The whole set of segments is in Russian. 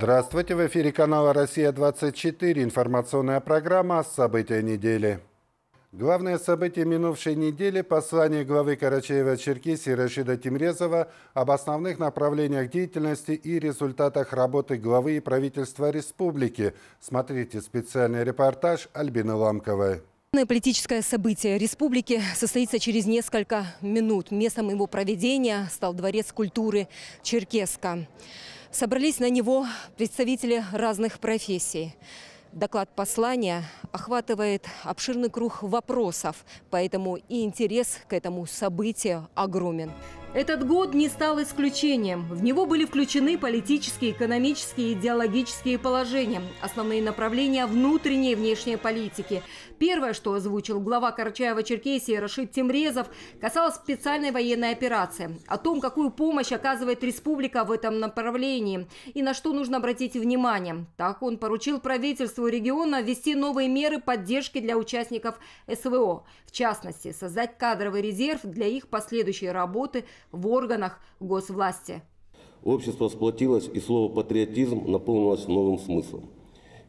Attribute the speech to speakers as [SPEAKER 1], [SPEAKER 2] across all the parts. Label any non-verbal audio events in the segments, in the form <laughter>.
[SPEAKER 1] Здравствуйте, в эфире канала «Россия-24», информационная программа «События недели». Главное событие минувшей недели – послание главы Карачаева-Черкесии Рашида Тимрезова об основных направлениях деятельности и результатах работы главы и правительства республики. Смотрите специальный репортаж Альбины Ламковой.
[SPEAKER 2] Политическое событие республики состоится через несколько минут. Местом его проведения стал Дворец культуры Черкеска. Собрались на него представители разных профессий. Доклад послания охватывает обширный круг вопросов, поэтому и интерес к этому событию огромен. Этот год не стал исключением. В него были включены политические, экономические и идеологические положения, основные направления внутренней и внешней политики. Первое, что озвучил глава Карачаева-Черкесии Рашид Тимрезов, касалось специальной военной операции. О том, какую помощь оказывает республика в этом направлении и на что нужно обратить внимание. Так он поручил правительству региона ввести новые меры поддержки для участников СВО. В частности, создать кадровый резерв для их последующей работы – в органах госвласти.
[SPEAKER 3] Общество сплотилось, и слово «патриотизм» наполнилось новым смыслом.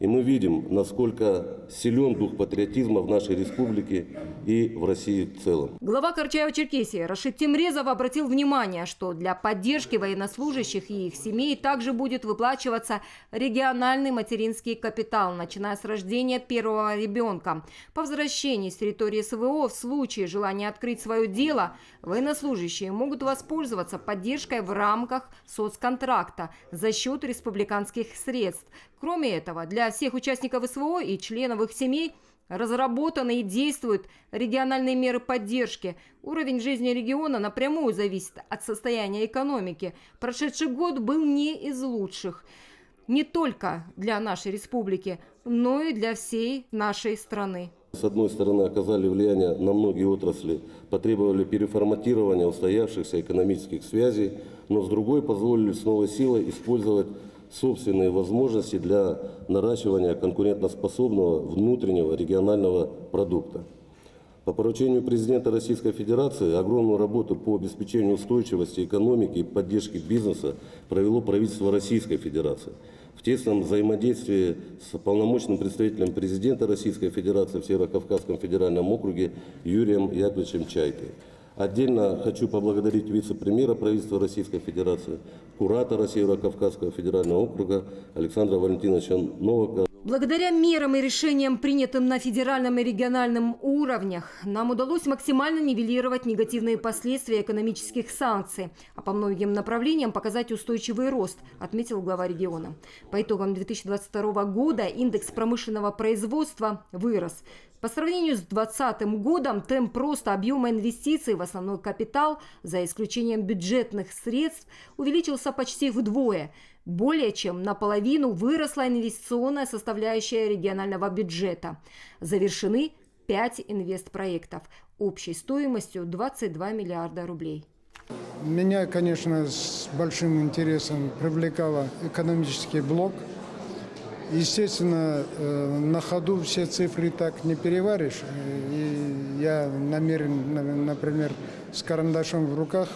[SPEAKER 3] И мы видим, насколько силен дух патриотизма в нашей республике и в России в целом.
[SPEAKER 2] Глава Карчаева-Черкесии Рашид Тимрезов обратил внимание, что для поддержки военнослужащих и их семей также будет выплачиваться региональный материнский капитал, начиная с рождения первого ребенка. По возвращении с территории СВО в случае желания открыть свое дело, военнослужащие могут воспользоваться поддержкой в рамках соцконтракта за счет республиканских средств. Кроме этого, для всех участников СВО и членов их семей разработаны и действуют региональные меры поддержки. Уровень жизни региона напрямую зависит от состояния экономики. Прошедший год был не из лучших. Не только для нашей республики, но и для всей нашей страны.
[SPEAKER 3] С одной стороны, оказали влияние на многие отрасли, потребовали переформатирования устоявшихся экономических связей, но с другой позволили с новой силой использовать собственные возможности для наращивания конкурентоспособного внутреннего регионального продукта. По поручению президента Российской Федерации огромную работу по обеспечению устойчивости экономики и поддержки бизнеса провело правительство Российской Федерации в тесном взаимодействии с полномочным представителем президента Российской Федерации в Северо-Кавказском федеральном округе Юрием Яковлевичем Чайкой. Отдельно хочу поблагодарить вице-премьера правительства Российской Федерации, куратора Северо-Кавказского федерального округа Александра Валентиновича Новака.
[SPEAKER 2] Благодаря мерам и решениям, принятым на федеральном и региональном уровнях, нам удалось максимально нивелировать негативные последствия экономических санкций, а по многим направлениям показать устойчивый рост, отметил глава региона. По итогам 2022 года индекс промышленного производства вырос. По сравнению с 2020 годом темп роста объема инвестиций в основной капитал, за исключением бюджетных средств, увеличился почти вдвое. Более чем наполовину выросла инвестиционная составляющая регионального бюджета. Завершены 5 инвестпроектов общей стоимостью 22 миллиарда рублей.
[SPEAKER 4] Меня, конечно, с большим интересом привлекал экономический блок – Естественно, э, на ходу все цифры так не переваришь. И я намерен, например, с карандашом в руках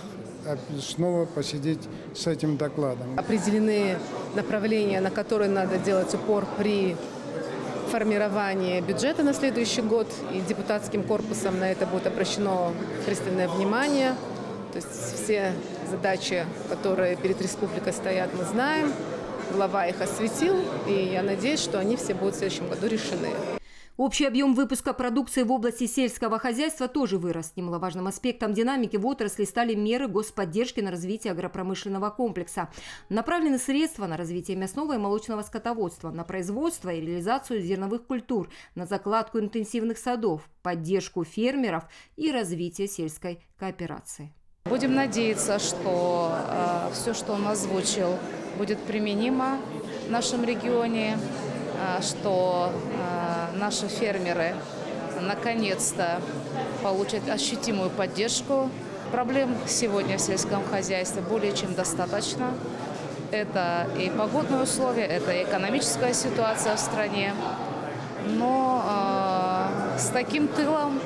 [SPEAKER 4] снова посидеть с этим докладом.
[SPEAKER 5] Определены направления, на которые надо делать упор при формировании бюджета на следующий год. И депутатским корпусом на это будет обращено пристальное внимание. То есть все задачи, которые перед республикой стоят, мы знаем глава их осветил, и я надеюсь, что они все будут в следующем году решены.
[SPEAKER 2] Общий объем выпуска продукции в области сельского хозяйства тоже вырос. Немаловажным аспектом динамики в отрасли стали меры господдержки на развитие агропромышленного комплекса. Направлены средства на развитие мясного и молочного скотоводства, на производство и реализацию зерновых культур, на закладку интенсивных садов, поддержку фермеров и развитие сельской кооперации.
[SPEAKER 6] Будем надеяться, что э, все, что он озвучил, будет применимо в нашем регионе, э, что э, наши фермеры наконец-то получат ощутимую поддержку. Проблем сегодня в сельском хозяйстве более чем достаточно. Это и погодные условия, это и экономическая ситуация в стране. Но э, с таким тылом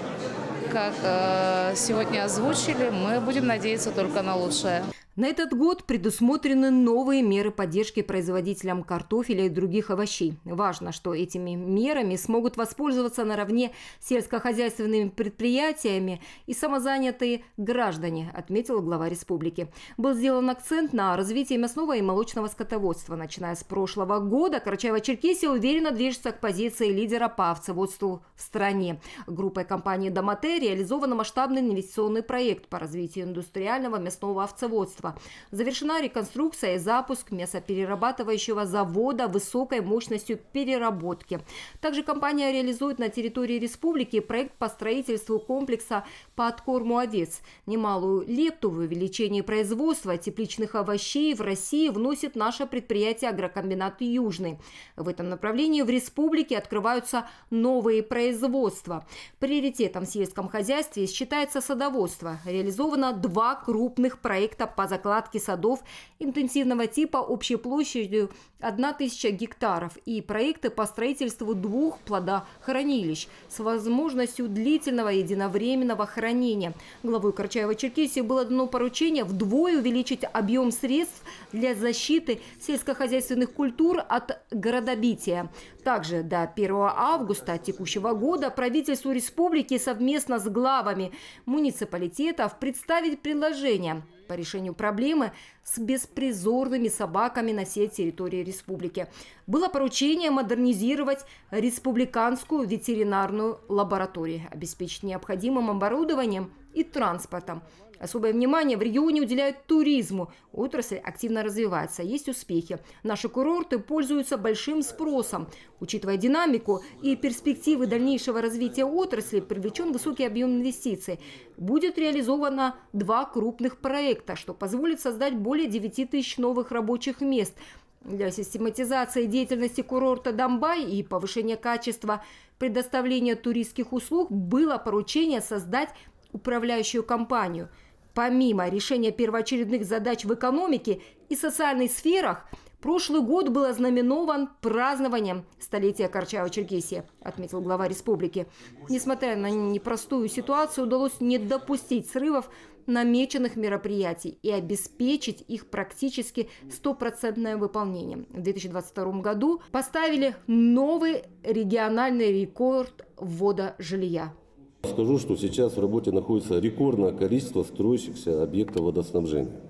[SPEAKER 6] как э, сегодня озвучили, мы будем надеяться только на лучшее.
[SPEAKER 2] На этот год предусмотрены новые меры поддержки производителям картофеля и других овощей. Важно, что этими мерами смогут воспользоваться наравне сельскохозяйственными предприятиями и самозанятые граждане, отметил глава республики. Был сделан акцент на развитие мясного и молочного скотоводства. Начиная с прошлого года Карачаево-Черкесия уверенно движется к позиции лидера по овцеводству в стране. Группой компании «Домате» реализован масштабный инвестиционный проект по развитию индустриального мясного овцеводства производства. Завершена реконструкция и запуск мясоперерабатывающего завода высокой мощностью переработки. Также компания реализует на территории республики проект по строительству комплекса по откорму овец. Немалую лепту в увеличении производства тепличных овощей в России вносит наше предприятие агрокомбинат «Южный». В этом направлении в республике открываются новые производства. Приоритетом в сельском хозяйстве считается садоводство. Реализовано два крупных проекта по закладки садов интенсивного типа общей площадью 1000 гектаров и проекты по строительству двух плодохранилищ с возможностью длительного единовременного хранения. Главой Карчаева-Черкесии было дано поручение вдвое увеличить объем средств для защиты сельскохозяйственных культур от городобития. Также до 1 августа текущего года правительству республики совместно с главами муниципалитетов представить предложение по решению проблемы с беспризорными собаками на всей территории республики. Было поручение модернизировать республиканскую ветеринарную лабораторию, обеспечить необходимым оборудованием и транспортом. Особое внимание в регионе уделяют туризму. Отрасль активно развивается, есть успехи. Наши курорты пользуются большим спросом. Учитывая динамику и перспективы дальнейшего развития отрасли, привлечен высокий объем инвестиций. Будет реализовано два крупных проекта, что позволит создать более 9 тысяч новых рабочих мест – для систематизации деятельности курорта Домбай и повышения качества предоставления туристских услуг было поручение создать управляющую компанию – Помимо решения первоочередных задач в экономике и социальной сферах, прошлый год был ознаменован празднованием столетия Карчаева-Черкесии, отметил глава республики. Несмотря на непростую ситуацию, удалось не допустить срывов намеченных мероприятий и обеспечить их практически стопроцентное выполнение. В 2022 году поставили новый региональный рекорд ввода жилья.
[SPEAKER 3] Скажу, что сейчас в работе находится рекордное количество строящихся объектов водоснабжения.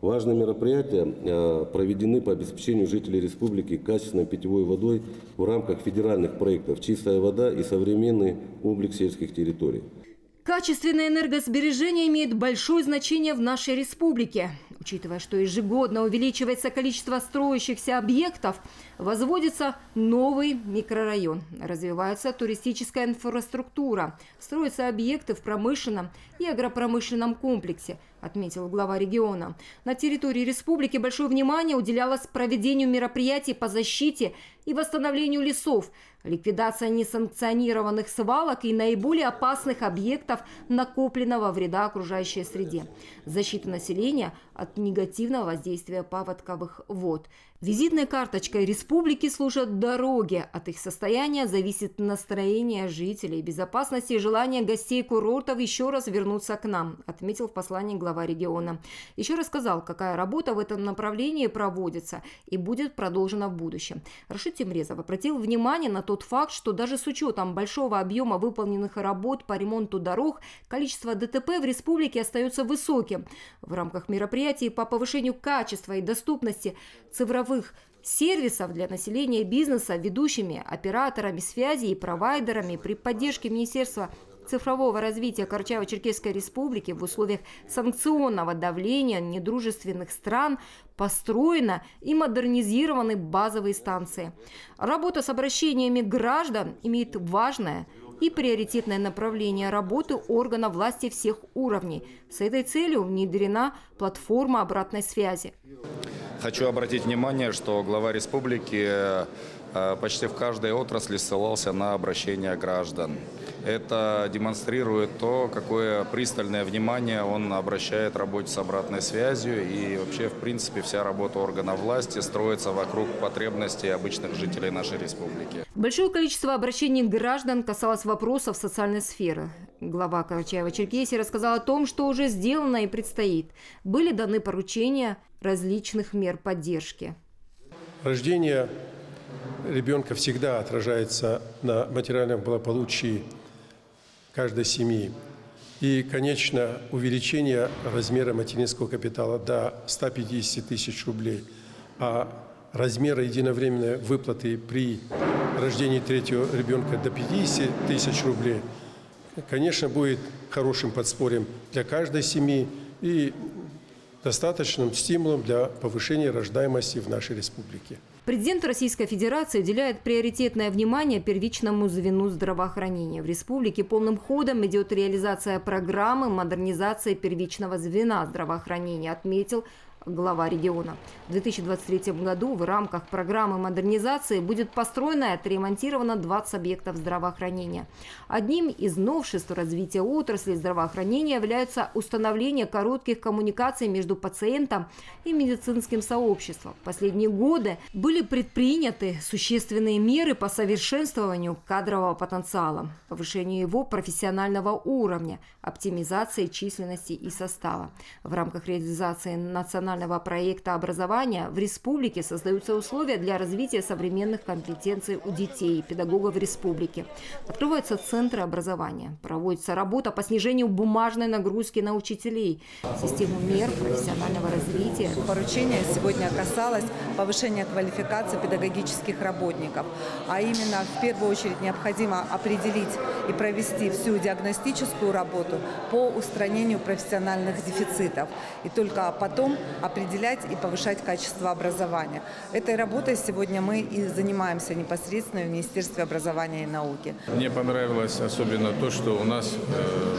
[SPEAKER 3] Важные мероприятия э, проведены по обеспечению жителей республики качественной питьевой водой в рамках федеральных проектов «Чистая вода» и «Современный облик сельских территорий».
[SPEAKER 2] Качественное энергосбережение имеет большое значение в нашей республике. Учитывая, что ежегодно увеличивается количество строящихся объектов, возводится новый микрорайон, развивается туристическая инфраструктура, строятся объекты в промышленном и агропромышленном комплексе, отметил глава региона. На территории республики большое внимание уделялось проведению мероприятий по защите и восстановлению лесов, ликвидация несанкционированных свалок и наиболее опасных объектов накопленного вреда окружающей среде, защита населения от негативного воздействия паводковых вод. Визитной карточкой республики служат дороги. От их состояния зависит настроение жителей, безопасность и желание гостей курортов еще раз вернуться к нам, отметил в послании глава региона. Еще рассказал, какая работа в этом направлении проводится и будет продолжена в будущем. Рашид Тимрезов обратил внимание на тот факт, что даже с учетом большого объема выполненных работ по ремонту дорог, количество ДТП в республике остается высоким. В рамках мероприятий по повышению качества и доступности цифровых сервисов для населения и бизнеса ведущими операторами связи и провайдерами при поддержке Министерства цифрового развития Карчаево-Черкесской республики в условиях санкционного давления недружественных стран построена и модернизированы базовые станции. Работа с обращениями граждан имеет важное и приоритетное направление работы органов власти всех уровней. С этой целью внедрена платформа обратной связи.
[SPEAKER 7] Хочу обратить внимание, что глава республики э, почти в каждой отрасли ссылался на обращение граждан. Это демонстрирует то, какое пристальное внимание он обращает работе с обратной связью. И вообще, в принципе, вся работа органов власти строится вокруг потребностей обычных жителей нашей республики.
[SPEAKER 2] Большое количество обращений граждан касалось вопросов социальной сферы. Глава Карачаева-Черкесии рассказал о том, что уже сделано и предстоит. Были даны поручения различных мер поддержки.
[SPEAKER 8] Рождение ребенка всегда отражается на материальном благополучии каждой семьи. И, конечно, увеличение размера материнского капитала до 150 тысяч рублей, а размера единовременной выплаты при рождении третьего ребенка до 50 тысяч рублей – конечно, будет хорошим подспорьем для каждой семьи и достаточным стимулом для повышения рождаемости в нашей республике.
[SPEAKER 2] Президент Российской Федерации уделяет приоритетное внимание первичному звену здравоохранения. В республике полным ходом идет реализация программы модернизации первичного звена здравоохранения, отметил глава региона. В 2023 году в рамках программы модернизации будет построено и отремонтировано 20 объектов здравоохранения. Одним из новшеств развития отрасли здравоохранения является установление коротких коммуникаций между пациентом и медицинским сообществом. В последние годы были предприняты существенные меры по совершенствованию кадрового потенциала, повышению его профессионального уровня, оптимизации численности и состава. В рамках реализации национального национального проекта образования в республике создаются условия для развития современных компетенций у детей и педагогов республики. Открываются центры образования. Проводится работа по снижению бумажной нагрузки на учителей. Систему мер профессионального развития.
[SPEAKER 9] Поручение сегодня касалось повышения квалификации педагогических работников. А именно, в первую очередь, необходимо определить и провести всю диагностическую работу по устранению профессиональных дефицитов. И только потом определять и повышать качество образования. Этой работой сегодня мы и занимаемся непосредственно в Министерстве образования и науки.
[SPEAKER 10] Мне понравилось особенно то, что у нас э,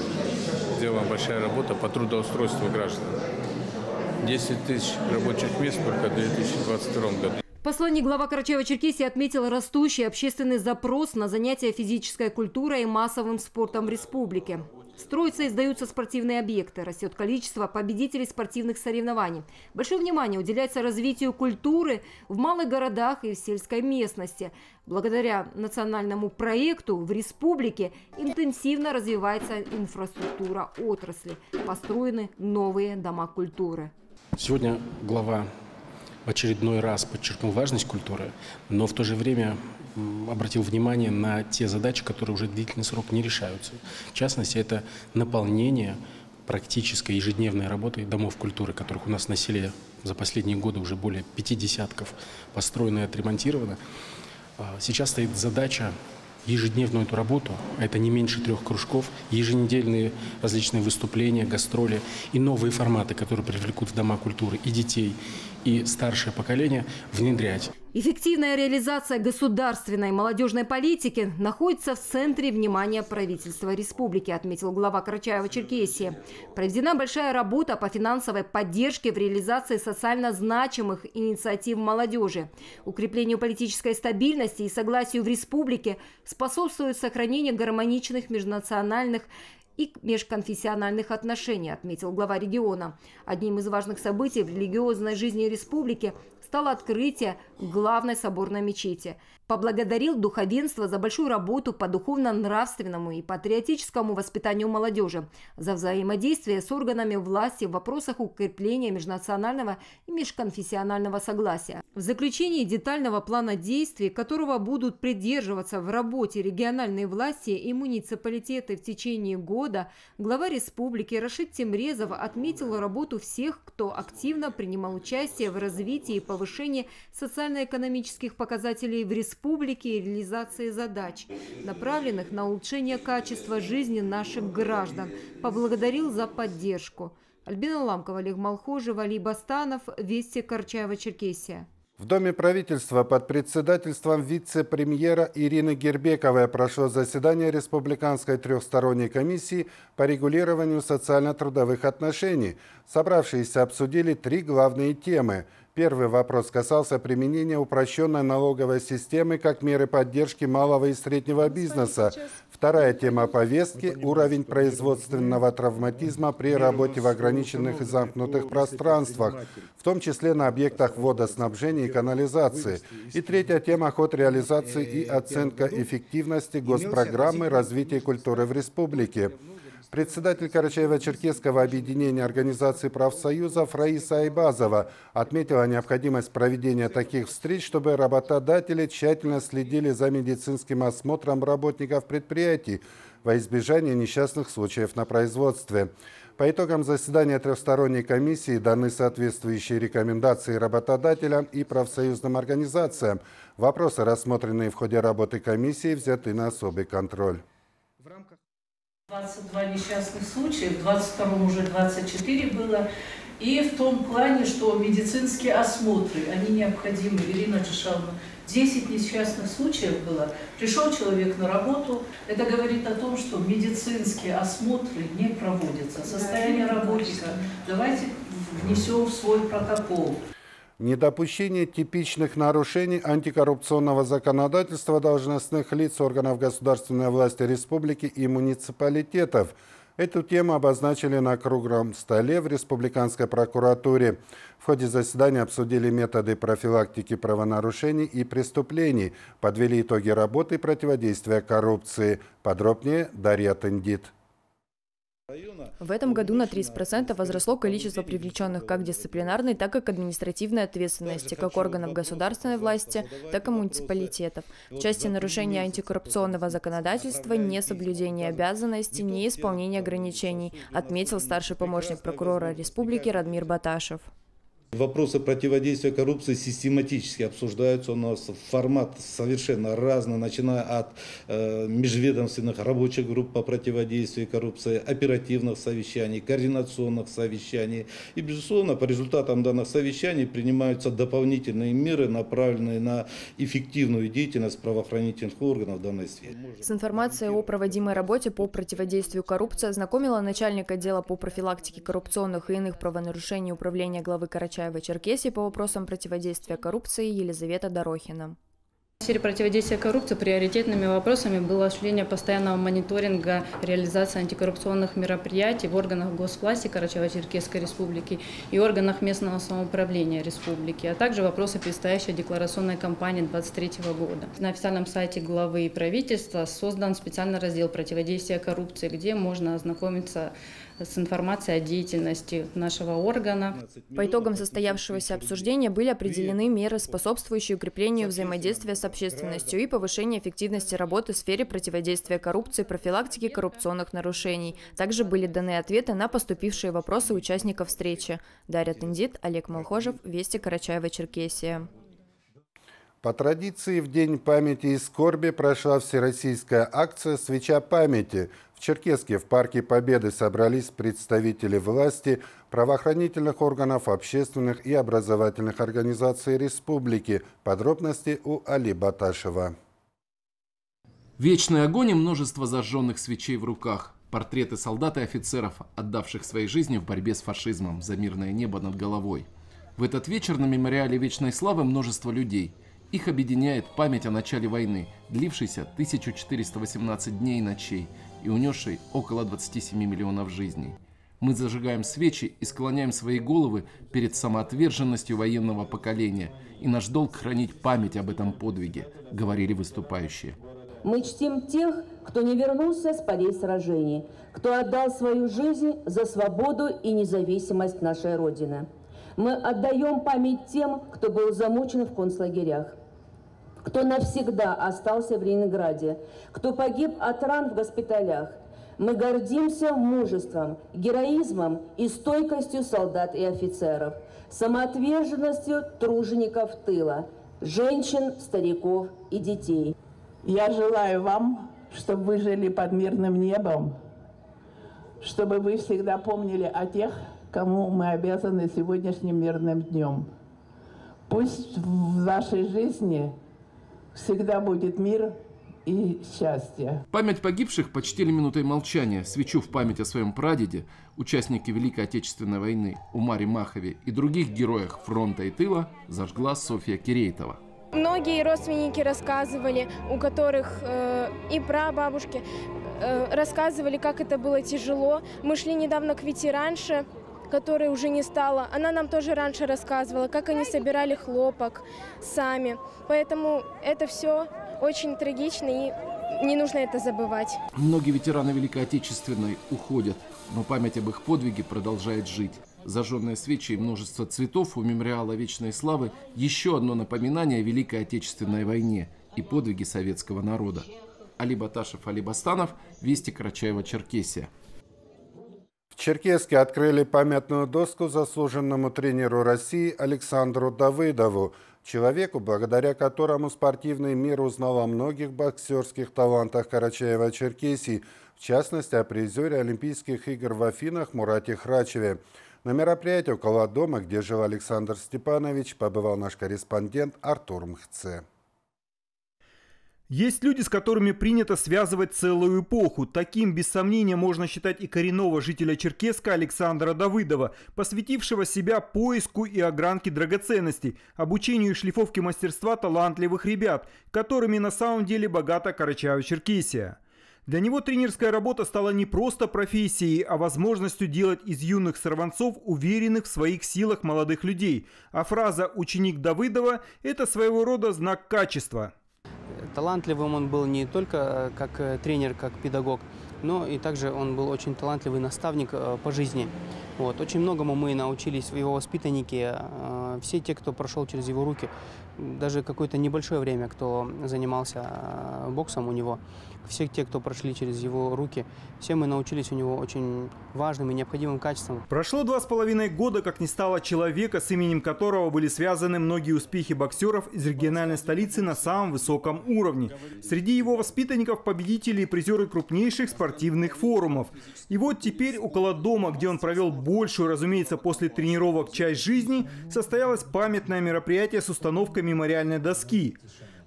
[SPEAKER 10] сделана большая работа по трудоустройству граждан. 10 тысяч рабочих мест только в 2022 году.
[SPEAKER 2] Посланник глава Карачаева-Черкесии отметил растущий общественный запрос на занятия физической культурой и массовым спортом в республике. Строятся и сдаются спортивные объекты, растет количество победителей спортивных соревнований. Большое внимание уделяется развитию культуры в малых городах и в сельской местности. Благодаря национальному проекту в республике интенсивно развивается инфраструктура отрасли. Построены новые дома культуры.
[SPEAKER 11] Сегодня глава в очередной раз подчеркнул важность культуры, но в то же время обратил внимание на те задачи, которые уже длительный срок не решаются. В частности, это наполнение практической ежедневной работой домов культуры, которых у нас на селе за последние годы уже более пяти десятков построено и отремонтировано. А, сейчас стоит задача ежедневную эту работу, а это не меньше трех кружков, еженедельные различные выступления, гастроли и новые форматы, которые привлекут в дома культуры и детей, и старшее поколение, внедрять.
[SPEAKER 2] Эффективная реализация государственной молодежной политики находится в центре внимания правительства республики, отметил глава Карачаева-Черкесии. Проведена большая работа по финансовой поддержке в реализации социально значимых инициатив молодежи. Укреплению политической стабильности и согласию в республике способствует сохранение гармоничных межнациональных и межконфессиональных отношений, отметил глава региона. Одним из важных событий в религиозной жизни республики стало открытие главной соборной мечети. Поблагодарил духовенство за большую работу по духовно-нравственному и патриотическому воспитанию молодежи, за взаимодействие с органами власти в вопросах укрепления межнационального и межконфессионального согласия. В заключении детального плана действий, которого будут придерживаться в работе региональные власти и муниципалитеты в течение года, глава республики Рашид Темрезов отметил работу всех, кто активно принимал участие в развитии и повышении социально-экономических показателей в республике и реализации задач, направленных на улучшение качества жизни наших граждан. Поблагодарил за поддержку. Альбина Ламкова, Олег Малхожев, Али Бастанов, Вести Карчаева-Черкесия.
[SPEAKER 1] В Доме правительства под председательством вице-премьера Ирины Гербековой прошло заседание Республиканской трехсторонней комиссии по регулированию социально-трудовых отношений. Собравшиеся обсудили три главные темы – Первый вопрос касался применения упрощенной налоговой системы как меры поддержки малого и среднего бизнеса. Вторая тема повестки – уровень производственного травматизма при работе в ограниченных и замкнутых пространствах, в том числе на объектах водоснабжения и канализации. И третья тема – ход реализации и оценка эффективности госпрограммы развития культуры в республике. Председатель Карачаево-Черкесского объединения организаций профсоюзов Раиса Айбазова отметила необходимость проведения таких встреч, чтобы работодатели тщательно следили за медицинским осмотром работников предприятий во избежание несчастных случаев на производстве. По итогам заседания трехсторонней комиссии даны соответствующие рекомендации работодателям и профсоюзным организациям. Вопросы, рассмотренные в ходе работы комиссии, взяты на особый контроль.
[SPEAKER 12] 22 несчастных случая, в 22 уже 24 было. И в том плане, что медицинские осмотры, они необходимы. Ирина Джишавна, 10 несчастных случаев было. Пришел человек на работу. Это говорит о том, что медицинские осмотры не проводятся. Состояние работника давайте внесем в свой протокол.
[SPEAKER 1] Недопущение типичных нарушений антикоррупционного законодательства должностных лиц органов государственной власти республики и муниципалитетов. Эту тему обозначили на круглом столе в Республиканской прокуратуре. В ходе заседания обсудили методы профилактики правонарушений и преступлений, подвели итоги работы противодействия коррупции. Подробнее Дарья Тендит.
[SPEAKER 13] В этом году на 30% возросло количество привлеченных как дисциплинарной, так и к административной ответственности, как органов государственной власти, так и муниципалитетов. В части нарушения антикоррупционного законодательства, несоблюдения обязанностей, неисполнения ограничений, отметил старший помощник прокурора республики Радмир Баташев.
[SPEAKER 14] Вопросы противодействия коррупции систематически обсуждаются. У нас формат совершенно разный, начиная от э, межведомственных рабочих групп по противодействию коррупции, оперативных совещаний, координационных совещаний. И, безусловно, по результатам данных совещаний принимаются дополнительные меры, направленные на эффективную деятельность правоохранительных органов в данной сфере.
[SPEAKER 13] С информацией о проводимой работе по противодействию коррупции ознакомила начальник отдела по профилактике коррупционных и иных правонарушений управления главы Карачаева Карачаева-Черкесии по вопросам противодействия коррупции Елизавета Дорохина.
[SPEAKER 15] В сфере противодействия коррупции приоритетными вопросами было осуществление постоянного мониторинга реализации антикоррупционных мероприятий в органах госвласти Карачаево-Черкесской республики и органах местного самоуправления республики, а также вопросы предстоящей декларационной кампании 2023 года. На официальном сайте главы правительства создан специальный раздел противодействия коррупции, где можно ознакомиться с информацией о деятельности нашего органа.
[SPEAKER 13] По итогам состоявшегося обсуждения были определены меры, способствующие укреплению взаимодействия с общественностью и повышению эффективности работы в сфере противодействия коррупции, профилактики коррупционных нарушений. Также были даны ответы на поступившие вопросы участников встречи. Дарья Тендит, Олег Молхожев, Вести Карачаева-Черкесия.
[SPEAKER 1] По традиции в День памяти и скорби прошла всероссийская акция «Свеча памяти». В Черкеске в Парке Победы собрались представители власти, правоохранительных органов, общественных и образовательных организаций республики. Подробности у Али Баташева.
[SPEAKER 16] Вечный огонь и множество зажженных свечей в руках. Портреты солдат и офицеров, отдавших своей жизни в борьбе с фашизмом за мирное небо над головой. В этот вечер на мемориале Вечной Славы множество людей – их объединяет память о начале войны, длившейся 1418 дней и ночей и унесшей около 27 миллионов жизней. Мы зажигаем свечи и склоняем свои головы перед самоотверженностью военного поколения, и наш долг хранить память об этом подвиге, говорили выступающие.
[SPEAKER 17] Мы чтим тех, кто не вернулся с полей сражений, кто отдал свою жизнь за свободу и независимость нашей Родины. Мы отдаем память тем, кто был замучен в концлагерях кто навсегда остался в Ленинграде, кто погиб от ран в госпиталях. Мы гордимся мужеством, героизмом и стойкостью солдат и офицеров, самоотверженностью тружеников тыла, женщин, стариков и детей.
[SPEAKER 18] Я желаю вам, чтобы вы жили под мирным небом, чтобы вы всегда помнили о тех, кому мы обязаны сегодняшним мирным днем. Пусть в вашей жизни всегда будет мир и счастье.
[SPEAKER 16] Память погибших почтили минутой молчания. Свечу в память о своем прадеде, участнике Великой Отечественной войны Умаре Махове и других героях фронта и тыла зажгла Софья Кирейтова.
[SPEAKER 19] Многие родственники рассказывали, у которых э, и прабабушки э, рассказывали, как это было тяжело. Мы шли недавно к ветеранше, которой уже не стало. Она нам тоже раньше рассказывала, как они собирали хлопок сами. Поэтому это все очень трагично и не нужно это забывать.
[SPEAKER 16] Многие ветераны Великой Отечественной уходят, но память об их подвиге продолжает жить. Зажженные свечи и множество цветов у мемориала Вечной Славы – еще одно напоминание о Великой Отечественной войне и подвиге советского народа. Али Баташев, Али Бастанов, Вести Карачаева-Черкесия.
[SPEAKER 1] В Черкеске открыли памятную доску заслуженному тренеру России Александру Давыдову, человеку, благодаря которому спортивный мир узнал о многих боксерских талантах Карачаева-Черкесии, в частности о призере Олимпийских игр в Афинах Мурате Храчеве. На мероприятии около дома, где жил Александр Степанович, побывал наш корреспондент Артур Мхце.
[SPEAKER 20] Есть люди, с которыми принято связывать целую эпоху. Таким, без сомнения, можно считать и коренного жителя Черкеска Александра Давыдова, посвятившего себя поиску и огранке драгоценностей, обучению и шлифовке мастерства талантливых ребят, которыми на самом деле богата Карачаево-Черкесия. Для него тренерская работа стала не просто профессией, а возможностью делать из юных сорванцов уверенных в своих силах молодых людей. А фраза «ученик Давыдова» – это своего рода знак качества.
[SPEAKER 21] Талантливым он был не только э, как э, тренер, как педагог, но и также он был очень талантливый наставник э, по жизни. Вот. Очень многому мы научились в его воспитаннике. Все те, кто прошел через его руки, даже какое-то небольшое время, кто занимался боксом у него, все те, кто прошли через его руки, все мы научились у него очень важным и необходимым качествам.
[SPEAKER 20] Прошло два с половиной года, как не стало человека, с именем которого были связаны многие успехи боксеров из региональной столицы на самом высоком уровне. Среди его воспитанников победители и призеры крупнейших спортивных форумов. И вот теперь около дома, где он провел большую, разумеется, после тренировок часть жизни, состоялось памятное мероприятие с установками мемориальной доски.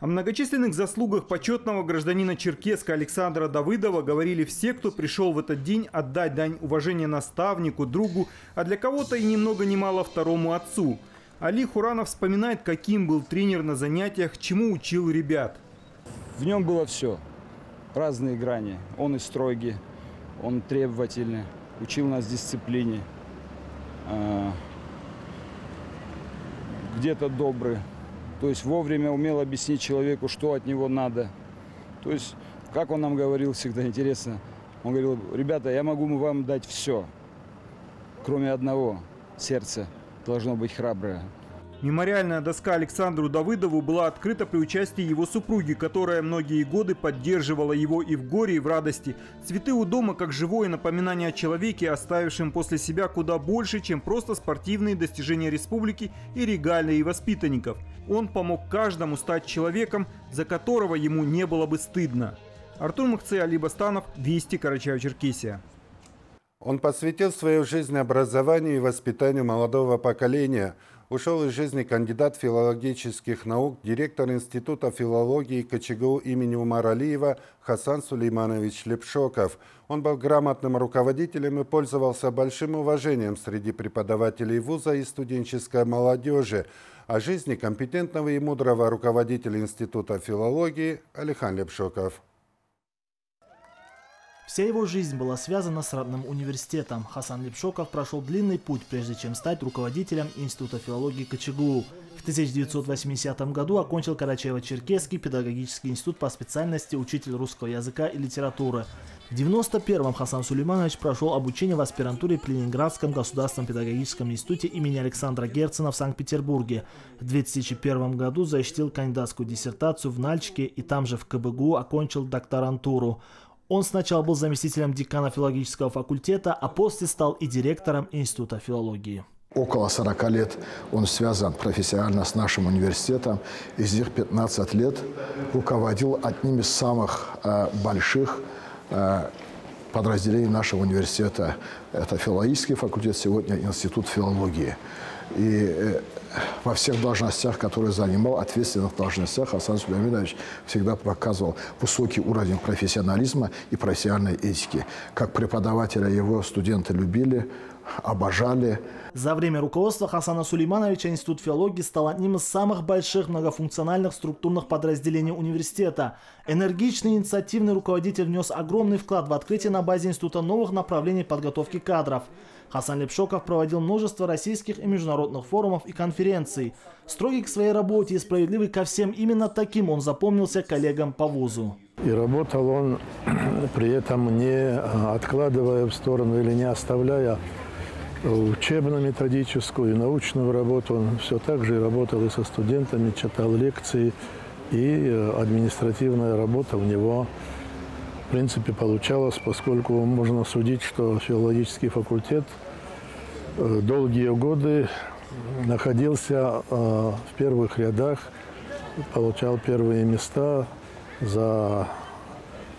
[SPEAKER 20] О многочисленных заслугах почетного гражданина Черкеска Александра Давыдова говорили все, кто пришел в этот день отдать дань уважения наставнику, другу, а для кого-то и ни много ни мало второму отцу. Али Хуранов вспоминает, каким был тренер на занятиях, чему учил ребят.
[SPEAKER 22] В нем было все. Разные грани. Он и строгий, он требовательный, учил нас дисциплине. А, где-то добрый, то есть вовремя умел объяснить человеку, что от него надо. То есть, как он нам говорил всегда, <laughs> интересно. Он говорил, ребята, я могу вам дать все, кроме одного. Сердце должно быть храброе.
[SPEAKER 20] Мемориальная доска Александру Давыдову была открыта при участии его супруги, которая многие годы поддерживала его и в горе, и в радости. Цветы у дома как живое напоминание о человеке, оставившем после себя куда больше, чем просто спортивные достижения республики и регалии воспитанников. Он помог каждому стать человеком, за которого ему не было бы стыдно. Артур Махце, Али Бастанов, Вести, Карачаево-Черкесия.
[SPEAKER 1] Он посвятил свою жизнь образованию и воспитанию молодого поколения – ушел из жизни кандидат филологических наук, директор Института филологии КЧГУ имени Умара Алиева Хасан Сулейманович Лепшоков. Он был грамотным руководителем и пользовался большим уважением среди преподавателей вуза и студенческой молодежи. О жизни компетентного и мудрого руководителя Института филологии Алихан Лепшоков.
[SPEAKER 23] Вся его жизнь была связана с родным университетом. Хасан Лепшоков прошел длинный путь, прежде чем стать руководителем Института филологии КЧГУ. В 1980 году окончил Карачаево-Черкесский педагогический институт по специальности учитель русского языка и литературы. В 1991-м Хасан Сулейманович прошел обучение в аспирантуре при Ленинградском государственном педагогическом институте имени Александра Герцена в Санкт-Петербурге. В 2001 году защитил кандидатскую диссертацию в Нальчике и там же в КБГУ окончил докторантуру. Он сначала был заместителем декана филологического факультета, а после стал и директором Института филологии.
[SPEAKER 24] Около 40 лет он связан профессионально с нашим университетом. Из них 15 лет руководил одним из самых э, больших э, подразделений нашего университета. Это филологический факультет, сегодня Институт филологии. И э, во всех должностях, которые занимал, ответственных должностях, Хасан Сулейманович всегда показывал высокий уровень профессионализма и профессиональной этики. Как преподавателя его студенты любили, обожали.
[SPEAKER 23] За время руководства Хасана Сулеймановича Институт филологии стал одним из самых больших многофункциональных структурных подразделений университета. Энергичный инициативный руководитель внес огромный вклад в открытие на базе института новых направлений подготовки кадров. Хасан Лепшоков проводил множество российских и международных форумов и конференций. Строгий к своей работе и справедливый ко всем, именно таким он запомнился коллегам по вузу.
[SPEAKER 25] И работал он <clears throat> при этом не откладывая в сторону или не оставляя учебно-методическую и научную работу. Он все так же работал и со студентами, читал лекции, и э, административная работа у него, в принципе, получалась, поскольку можно судить, что филологический факультет э, долгие годы находился э, в первых рядах, получал первые места за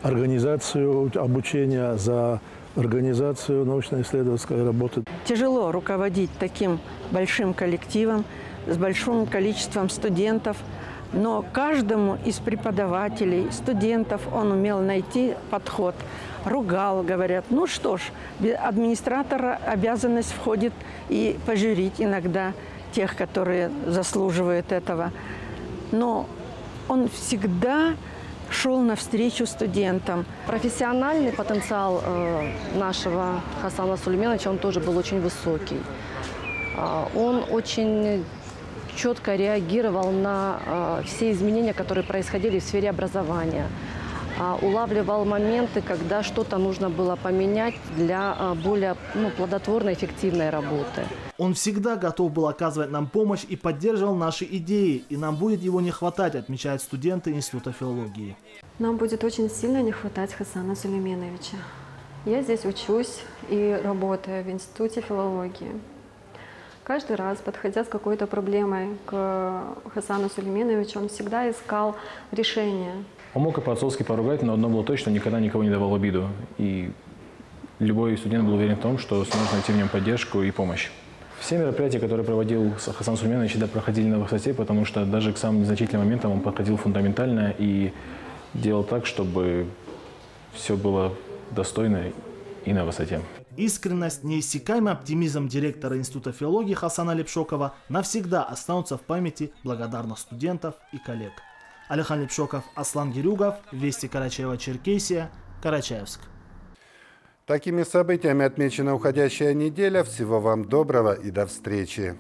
[SPEAKER 25] организацию обучения, за организацию научно-исследовательской работы.
[SPEAKER 26] Тяжело руководить таким большим коллективом с большим количеством студентов, но каждому из преподавателей, студентов он умел найти подход. Ругал, говорят, ну что ж, администратора обязанность входит и пожурить иногда тех, которые заслуживают этого. Но он всегда шел навстречу студентам.
[SPEAKER 27] Профессиональный потенциал э, нашего Хасана Сулейменовича, он тоже был очень высокий. Э, он очень четко реагировал на э, все изменения, которые происходили в сфере образования. А, улавливал моменты, когда что-то нужно было поменять для а, более ну, плодотворной, эффективной работы.
[SPEAKER 23] Он всегда готов был оказывать нам помощь и поддерживал наши идеи, и нам будет его не хватать, отмечают студенты Института филологии.
[SPEAKER 28] Нам будет очень сильно не хватать Хасана Сулейменовича. Я здесь учусь и работаю в Институте филологии. Каждый раз, подходя с какой-то проблемой к Хасану Сулейменовичу, он всегда искал решение.
[SPEAKER 29] Он мог и по-отцовски поругать, но одно было точно, никогда никого не давал обиду. И любой студент был уверен в том, что сможет найти в нем поддержку и помощь. Все мероприятия, которые проводил Хасан Сульменович, всегда проходили на высоте, потому что даже к самым незначительным моментам он подходил фундаментально и делал так, чтобы все было достойно и на высоте.
[SPEAKER 23] Искренность, неиссякаемый оптимизм директора Института филологии Хасана Лепшокова навсегда останутся в памяти благодарных студентов и коллег. Алихан Лепшоков, Аслан Гирюгов, Вести Карачаева-Черкесия, Карачаевск.
[SPEAKER 1] Такими событиями отмечена уходящая неделя. Всего вам доброго и до встречи.